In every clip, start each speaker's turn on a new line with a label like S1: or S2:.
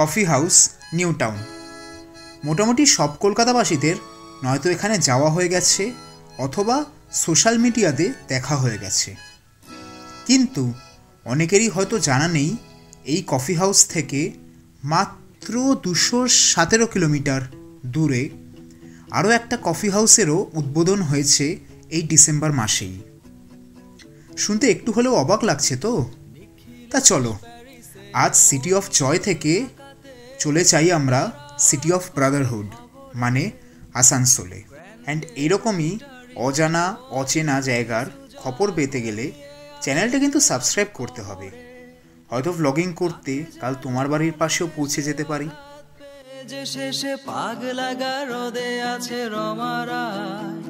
S1: Coffee house, new town. মোটামুটি সব কলকাতাবাসীদের নয়তো এখানে যাওয়া হয়ে গেছে অথবা সোশ্যাল মিডিয়াতে দেখা হয়ে গেছে। কিন্তু অনেকেরই হয়তো জানা নেই, এই কফি হাউস থেকে মাত্র দুশো সতেরো কিলোমিটার দূরে আরও একটা কফি হাউসেরও উদ্বোধন হয়েছে এই ডিসেম্বর মাসেই। শুনতে একটু হলেও অবাক লাগছে তো? তা চলো, আজ সিটি অফ জয় থেকে চলে চাই আমরা সিটি অফ ব্রাদারহুড মানে আসানসোলে। অ্যান্ড এরকমই অজানা, অচেনা জায়গার খবর পেতে গেলে চ্যানেলটা কিন্তু সাবস্ক্রাইব করতে হবে। হয়তো ভ্লগিং করতে, কাল তোমার বাড়ির পাশেও পৌঁছে যেতে পারি।
S2: যে শেষে পাগ লাগা রোদে আছে রমারায়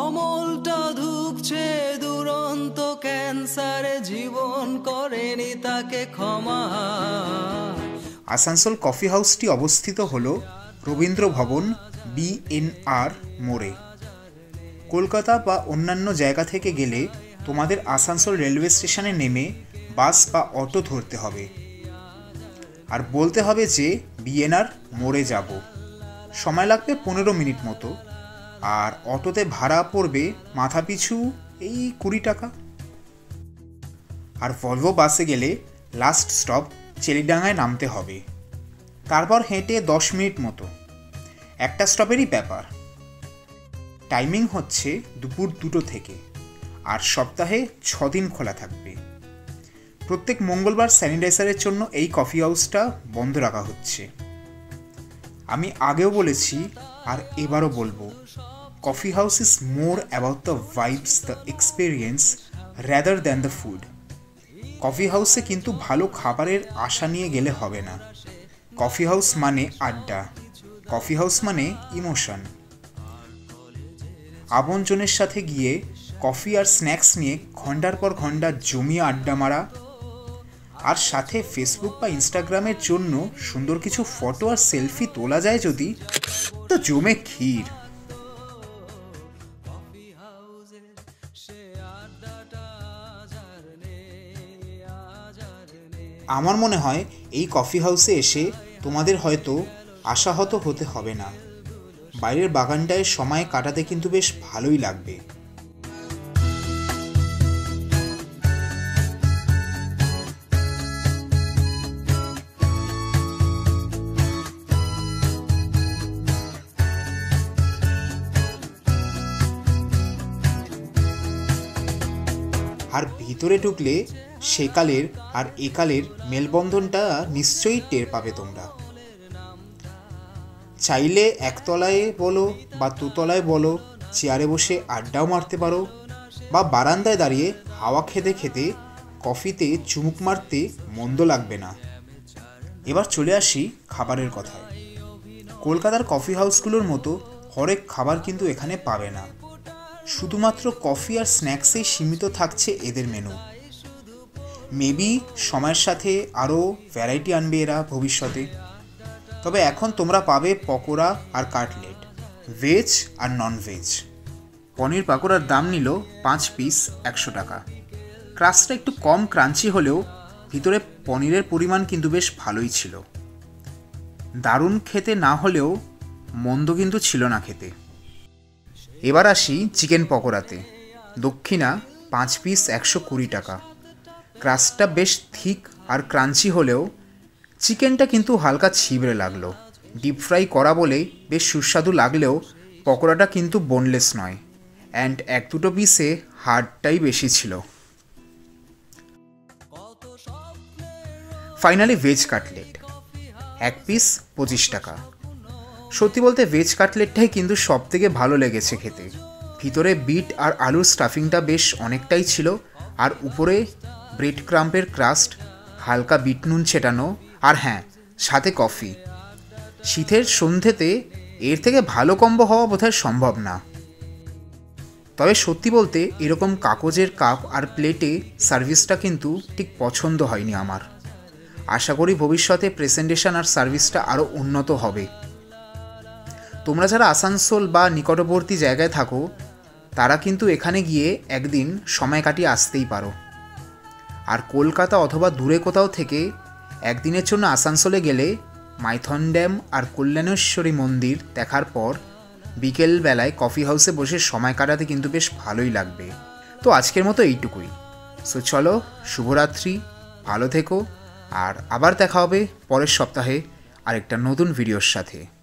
S2: অমলটা ধুকছে দুরন্ত ক্যান্সারে জীবন করেনি তাকে ক্ষমা।
S1: আসানসোল কফি হাউসটি অবস্থিত হল রবীন্দ্র ভবন বিএনআর মোড়ে। কলকাতা বা অন্যান্য জায়গা থেকে গেলে তোমাদের আসানসোল রেলওয়ে স্টেশনে নেমে বাস বা অটো ধরতে হবে। আর বলতে হবে যে বিএনআর মোড়ে যাব। সময় লাগবে পনেরো মিনিট মতো। আর অটোতে ভাড়া পড়বে মাথাপিছু এই কুড়ি টাকা। আর ভলভো বাসে গেলে লাস্ট স্টপ চেলিডাঙ্গায় নামতে হবে। তারপর হেঁটে দশ মিনিট মতো। একটা স্টপেরই ব্যাপার। টাইমিং হচ্ছে দুপুর দুটো থেকে আর সপ্তাহে ছদিন খোলা থাকবে। প্রত্যেক মঙ্গলবার স্যানিটাইজারের জন্য এই কফি হাউসটা বন্ধ রাখা হচ্ছে। আমি আগেও বলেছি আর এবারও বলব, coffee house is more about the vibes, the experience rather than the food. Coffee হাউসে কিন্তু ভালো খাবারের আশা নিয়ে গেলে হবে না। কফি হাউস মানে আড্ডা। কফি হাউস মানে ইমোশন। আবঞ্জনের সাথে গিয়ে কফি আর স্ন্যাক্স নিয়ে ঘণ্টার পর ঘণ্টা জমিয়ে আড্ডা মারা। আর সাথে ফেসবুক বা ইনস্টাগ্রামের জন্য সুন্দর কিছু ফটো আর সেলফি তোলা যায় যদি। তো জমে ক্ষীর। আমার মনে হয় এই কফি হাউসে এসে তোমাদের হয়তো আশাহত হতে হবে না। বাইরের বাগানটায় সময় কাটাতে কিন্তু বেশ ভালোই লাগবে। আর ভিতরে ঢুকলে সেকালের আর একালের মেলবন্ধনটা নিশ্চয়ই টের পাবে তোমরা। চাইলে একতলায় বলো বা দুতলায় বলো, চেয়ারে বসে আড্ডাও মারতে পারো বা বারান্দায় দাঁড়িয়ে হাওয়া খেতে খেতে কফিতে চুমুক মারতে মন্দ লাগবে না। এবার চলে আসি খাবারের কথায়। কলকাতার কফি হাউসগুলোর মতো হরেক খাবার কিন্তু এখানে পাবে না। শুধুমাত্র কফি আর স্ন্যাক্সেই সীমিত থাকছে এদের মেনু মেবি সময়ের সাথে আরও ভ্যারাইটি আনবে এরা ভবিষ্যতে। তবে এখন তোমরা পাবে পকোড়া আর কাটলেট ভেজ আর নন ভেজ পনির পাকোড়ার দাম নিল পাঁচ পিস একশো টাকা। ক্রাস্টটা একটু কম ক্রাঞ্চি হলেও ভিতরে পনিরের পরিমাণ কিন্তু বেশ ভালোই ছিল। দারুণ খেতে না হলেও মন্দ কিন্তু ছিল না খেতে। এবার আসি চিকেন পকোড়াতে। দক্ষিণা পাঁচ পিস একশো কুড়ি টাকা। ক্রাস্টটা বেশ থিক আর ক্রাঞ্চি হলেও চিকেনটা কিন্তু হালকা ছিবড়ে লাগল। ডিপ ফ্রাই করা বলেই বেশ সুস্বাদু লাগলেও পকোড়াটা কিন্তু বোনলেস নয়। অ্যান্ড এক দুটো পিসে হাড়টাই বেশি ছিল। ফাইনালি ভেজ কাটলেট এক পিস পঁচিশ টাকা। সত্যি বলতে ভেজ কাটলেটটাই কিন্তু সব থেকে ভালো লেগেছে খেতে। ভিতরে বিট আর আলুর স্টাফিংটা বেশ অনেকটাই ছিল, আর উপরে ব্রেড ক্রাম্পের ক্রাস্ট হালকা বিট নুন ছেটানো, আর হ্যাঁ সাথে কফি শীতের সন্ধেতে এর থেকে ভালো কম্বো হওয়া বোধহয় সম্ভব না। তবে সত্যি বলতে এরকম কাগজের কাপ আর প্লেটে সার্ভিসটা কিন্তু ঠিক পছন্দ হয়নি আমার। আশা করি ভবিষ্যতে প্রেজেন্টেশন আর সার্ভিসটা আরও উন্নত হবে। তোমরা যারা আসানসোল বা নিকটবর্তী জায়গায় থাকো, তারা কিন্তু এখানে গিয়ে একদিন সময় কাটিয়ে আসতেই পারো। আর কলকাতা অথবা দূরে কোথাও থেকে একদিনের জন্য আসানসোলে গেলে মাইথন ড্যাম আর কল্যাণেশ্বরী মন্দির দেখার পর বিকেল বেলায় কফি হাউসে বসে সময় কাটাতে কিন্তু বেশ ভালোই লাগবে। তো আজকের মতো এইটুকুই। সো চলো, শুভরাত্রি, ভালো থেকো, আর আবার দেখা হবে পরের সপ্তাহে আরেকটা নতুন ভিডিওর সাথে।